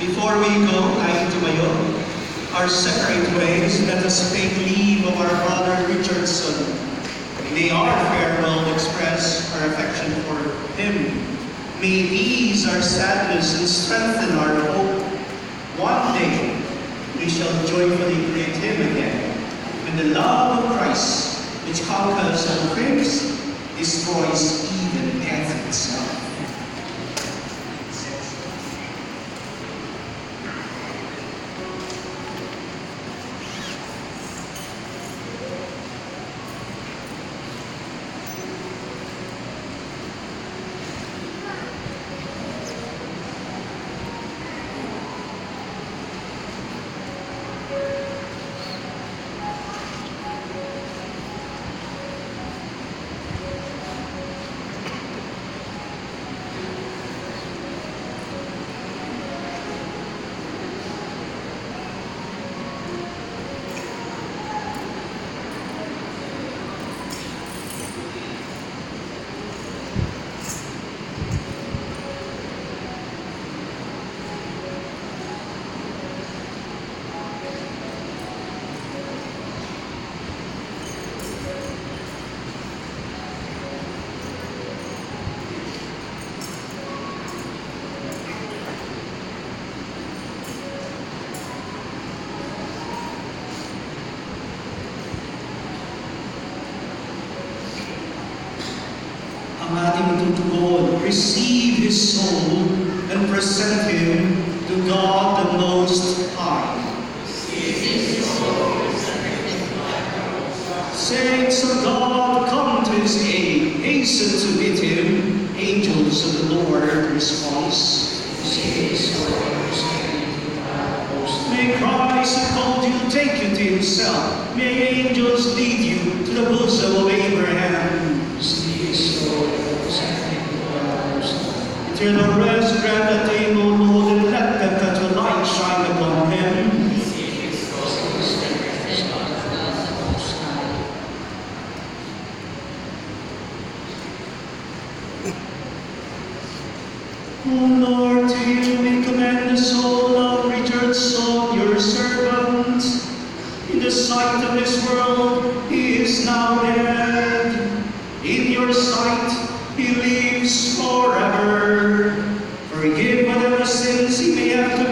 Before we go tayo tumayo, our separate ways, let us take leave of our brother Richardson. May our farewell express our affection for him. May ease our sadness and strengthen our hope. One day, we shall joyfully greet him again. And the love of Christ, which conquers and things, destroys even ang ating tutugon, receive his soul and present him to God the Most High. Saints of God, come to his aid, hasten to meet him. Angels of the Lord, response. May Christ who called you take you to himself. May angels lead you to the bosom of Abraham. Eternal rest grant that they, O Lord, and that your light shine upon him. O Lord, to you we commend the soul of Richardson, your servant. In the sight of this world, he is now dead. In your sight, he lives forever. Forgive whatever sins he may have committed